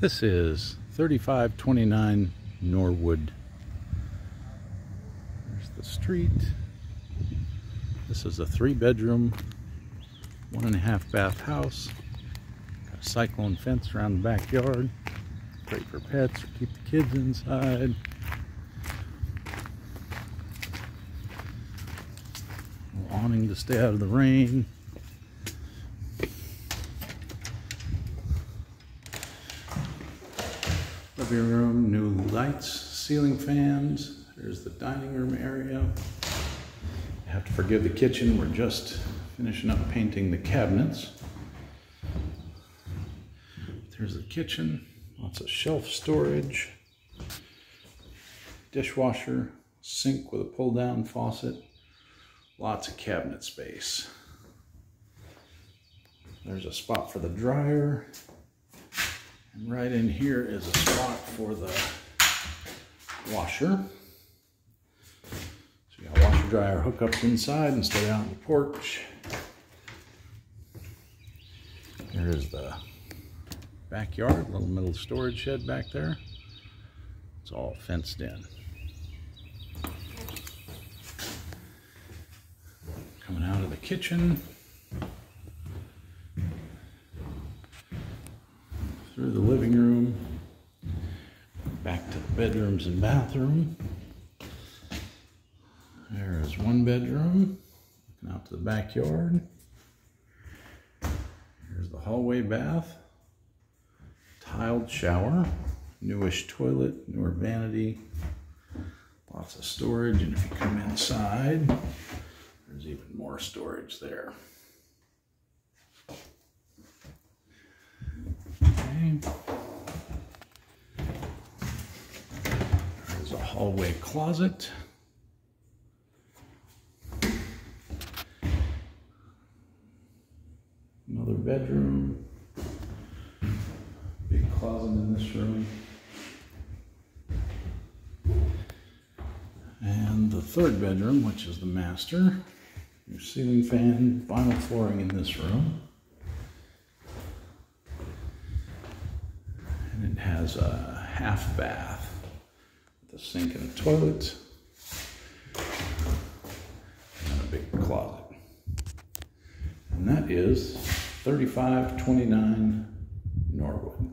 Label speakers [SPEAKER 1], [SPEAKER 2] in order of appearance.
[SPEAKER 1] This is 3529 Norwood. There's the street. This is a three bedroom, one and a half bath house. Got a cyclone fence around the backyard. Great for pets or keep the kids inside. awning to stay out of the rain. Living room, new lights, ceiling fans. There's the dining room area. You have to forgive the kitchen. We're just finishing up painting the cabinets. There's the kitchen. Lots of shelf storage. Dishwasher, sink with a pull down faucet. Lots of cabinet space. There's a spot for the dryer. And right in here is a spot for the washer. So you got washer dryer hookups inside instead out on the porch. Here is the backyard, little middle storage shed back there. It's all fenced in. Coming out of the kitchen. Through the living room, back to the bedrooms and bathroom. There is one bedroom, looking out to the backyard. Here's the hallway bath, tiled shower, newish toilet, newer vanity, lots of storage, and if you come inside, there's even more storage there. There's a hallway closet. Another bedroom. Big closet in this room. And the third bedroom, which is the master. Your ceiling fan, vinyl flooring in this room. And it has a half bath with a sink and a toilet and a big closet. And that is 3529 Norwood.